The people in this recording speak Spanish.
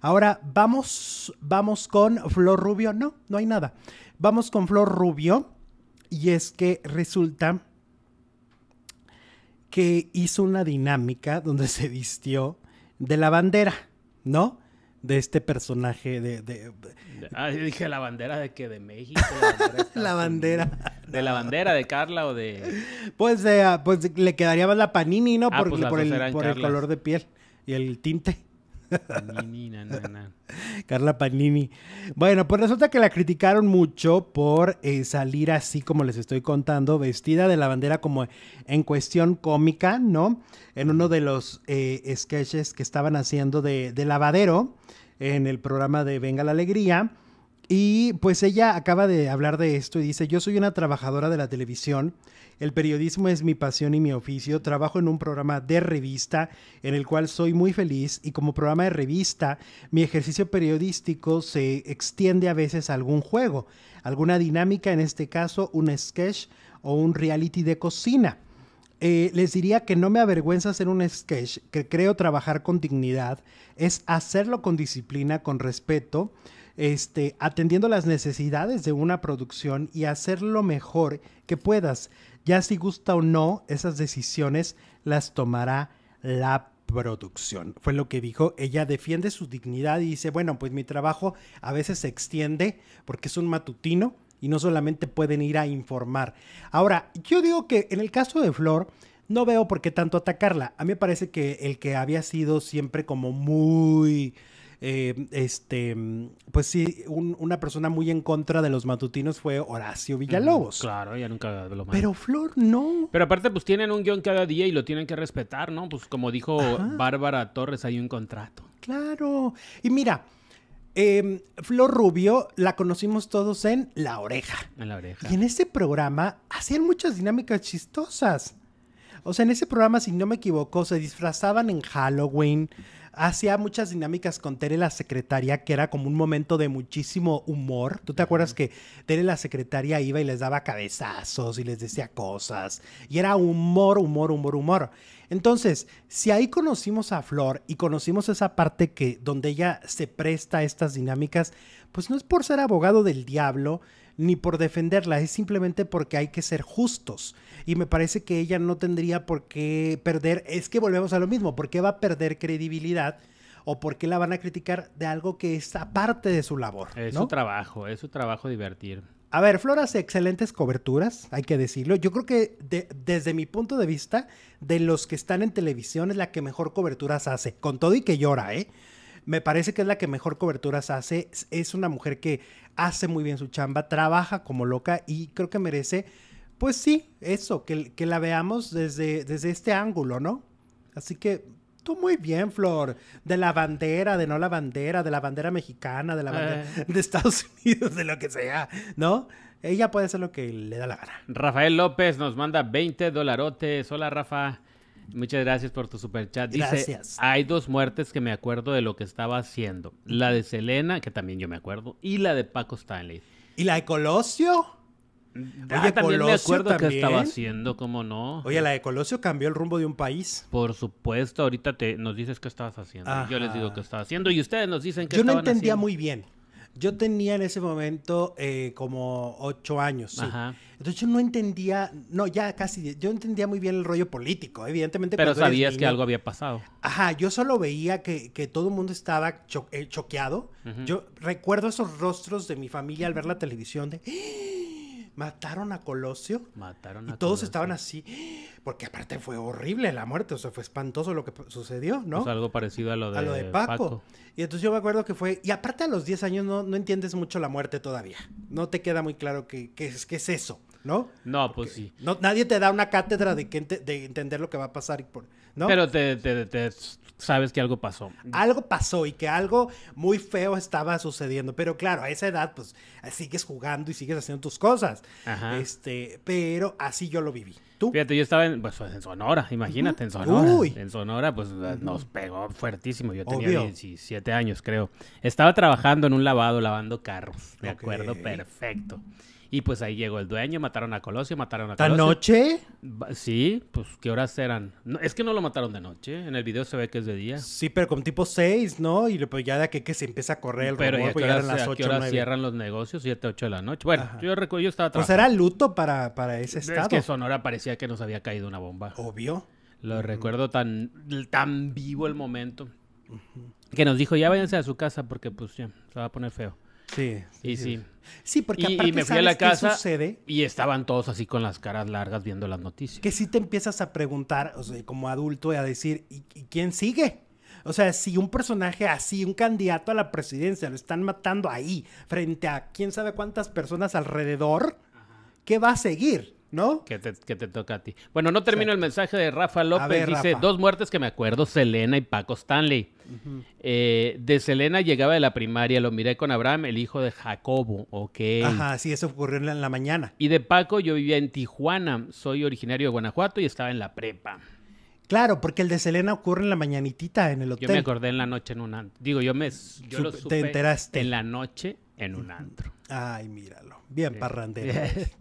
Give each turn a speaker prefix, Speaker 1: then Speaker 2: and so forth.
Speaker 1: Ahora vamos, vamos con Flor Rubio. No, no hay nada. Vamos con Flor Rubio. Y es que resulta que hizo una dinámica donde se vistió de la bandera, ¿no? De este personaje de... de,
Speaker 2: ah, dije la bandera de que de México.
Speaker 1: La bandera.
Speaker 2: De, la bandera de Carla o de...
Speaker 1: Pues, pues le quedaría más la panini, ¿no? Ah, pues por, el, por el color de piel y el tinte. Carla Panini. Bueno, pues resulta que la criticaron mucho por eh, salir así como les estoy contando, vestida de la bandera como en cuestión cómica, ¿no? En uno de los eh, sketches que estaban haciendo de, de lavadero en el programa de Venga la Alegría. Y pues ella acaba de hablar de esto y dice, yo soy una trabajadora de la televisión, el periodismo es mi pasión y mi oficio, trabajo en un programa de revista en el cual soy muy feliz y como programa de revista mi ejercicio periodístico se extiende a veces a algún juego, alguna dinámica, en este caso un sketch o un reality de cocina. Eh, les diría que no me avergüenza hacer un sketch, que creo trabajar con dignidad, es hacerlo con disciplina, con respeto, este, atendiendo las necesidades de una producción y hacer lo mejor que puedas. Ya si gusta o no, esas decisiones las tomará la producción. Fue lo que dijo. Ella defiende su dignidad y dice, bueno, pues mi trabajo a veces se extiende porque es un matutino y no solamente pueden ir a informar. Ahora, yo digo que en el caso de Flor, no veo por qué tanto atacarla. A mí me parece que el que había sido siempre como muy eh, este, pues sí, una persona muy en contra de los matutinos fue Horacio Villalobos.
Speaker 2: claro, ya nunca
Speaker 1: lo Pero Flor no.
Speaker 2: Pero aparte, pues tienen un guion cada día y lo tienen que respetar, ¿no? Pues como dijo Bárbara Torres, hay un contrato.
Speaker 1: Claro. Y mira, em, Flor Rubio la conocimos todos en La Oreja.
Speaker 2: En La Oreja.
Speaker 1: Y en ese programa hacían muchas dinámicas chistosas. O sea, en ese programa, si no me equivoco, se disfrazaban en Halloween hacía muchas dinámicas con Tere la secretaria, que era como un momento de muchísimo humor. ¿Tú te acuerdas que Tere la secretaria iba y les daba cabezazos y les decía cosas? Y era humor, humor, humor, humor. Entonces, si ahí conocimos a Flor y conocimos esa parte que donde ella se presta a estas dinámicas, pues no es por ser abogado del diablo, ni por defenderla, es simplemente porque hay que ser justos. Y me parece que ella no tendría por qué perder, es que volvemos a lo mismo, ¿por qué va a perder credibilidad? ¿O por qué la van a criticar de algo que es aparte de su labor?
Speaker 2: Es su trabajo, es su trabajo divertir.
Speaker 1: A ver, Flor hace excelentes coberturas, hay que decirlo. Yo creo que desde mi punto de vista, de los que están en televisión, es la que mejor coberturas hace. Con todo y que llora, ¿eh? Me parece que es la que mejor coberturas hace. Es una mujer que hace muy bien su chamba, trabaja como loca y creo que merece, pues sí, eso, que, que la veamos desde, desde este ángulo, ¿no? Así que tú muy bien, Flor. De la bandera, de no la bandera, de la bandera mexicana, de la bandera eh. de Estados Unidos, de lo que sea, ¿no? Ella puede hacer lo que le da la gana.
Speaker 2: Rafael López nos manda 20 dolarotes. Hola, Rafa. Muchas gracias por tu super chat. Dice, hay dos muertes que me acuerdo de lo que estaba haciendo. La de Selena, que también yo me acuerdo, y la de Paco Stanley.
Speaker 1: ¿Y la de Colosio?
Speaker 2: Ah, Oye, también me acuerdo que estaba haciendo, ¿cómo no?
Speaker 1: Oye, la de Colosio cambió el rumbo de un país.
Speaker 2: Por supuesto, ahorita te, nos dices qué estabas haciendo. Yo les digo qué estaba haciendo y ustedes nos dicen qué
Speaker 1: Yo no entendía muy bien. Yo tenía en ese momento eh, como ocho años. Entonces yo no entendía, no, ya casi, yo entendía muy bien el rollo político, evidentemente.
Speaker 2: Pero sabías que algo había pasado.
Speaker 1: Ajá, yo solo veía que, todo el mundo estaba eh, choqueado. Yo recuerdo esos rostros de mi familia al ver la televisión de mataron a Colosio.
Speaker 2: Mataron
Speaker 1: a Y todos estaban así, porque aparte fue horrible la muerte, o sea, fue espantoso lo que sucedió, ¿no?
Speaker 2: Pues algo parecido a lo de, Paco.
Speaker 1: Y entonces yo me acuerdo que fue, y aparte a los 10 años no, no entiendes mucho la muerte todavía, no te queda muy claro qué que, es, es eso, ¿no?
Speaker 2: No, pues sí.
Speaker 1: No, nadie te da una cátedra de, que, de entender lo que va a pasar, y por, ¿no?
Speaker 2: Pero te, te, te sabes que algo pasó.
Speaker 1: Algo pasó y que algo muy feo estaba sucediendo. Pero claro, a esa edad, pues sigues jugando y sigues haciendo tus cosas. Ajá. Este, pero así yo lo viví. ¿Tú?
Speaker 2: Fíjate, yo estaba en, pues, en Sonora, imagínate, en Sonora. Uy. En Sonora, pues nos pegó fuertísimo. Yo tenía 17 años, creo. Estaba trabajando en un lavado, lavando carros. Me acuerdo perfecto. Y pues ahí llegó el dueño, mataron a Colosio, mataron a
Speaker 1: Colosio. ¿De noche?
Speaker 2: Sí, pues ¿qué horas eran? es que no lo mataron de noche, en el video se ve que es de día.
Speaker 1: Sí, pero como tipo 6, ¿no? Y pues ya de aquí que se empieza a correr el
Speaker 2: pero rumor, pues ya eran las 8, ¿a cierran los negocios? 7, 8 de la noche. Bueno, yo recuerdo, yo estaba
Speaker 1: trabajando. Pues era luto para, para ese estado. Es
Speaker 2: que Sonora parecía que nos había caído una bomba.
Speaker 1: Obvio.
Speaker 2: Lo recuerdo tan, tan vivo el momento. Que nos dijo, ya váyanse a su casa porque pues ya, se va a poner feo.
Speaker 1: Sí.
Speaker 2: Y sí.
Speaker 1: Sí, porque aparte y me fui a la casa sucede?
Speaker 2: y estaban todos así con las caras largas viendo las noticias.
Speaker 1: Que sí te empiezas a preguntar, o sea, como adulto, y a decir, ¿y, quién sigue? O sea, si un personaje así, un candidato a la presidencia, lo están matando ahí, frente a quién sabe cuántas personas alrededor, ¿qué va a seguir? ¿no?
Speaker 2: Que te, que te toca a ti. Bueno, no termino el mensaje de Rafa López. Dice, dos muertes que me acuerdo, Selena y Paco Stanley. Eh, de Selena llegaba de la primaria, lo miré con Abraham, el hijo de Jacobo, ok.
Speaker 1: Ajá, sí, eso ocurrió en la, mañana.
Speaker 2: Y de Paco yo vivía en Tijuana, soy originario de Guanajuato y estaba en la prepa.
Speaker 1: Claro, porque el de Selena ocurre en la mañanitita en el hotel.
Speaker 2: Yo me acordé en la noche en un antro. Digo, yo me yo lo supe
Speaker 1: te enteraste.
Speaker 2: en la noche en un antro.
Speaker 1: Ay, míralo. Bien parrandero.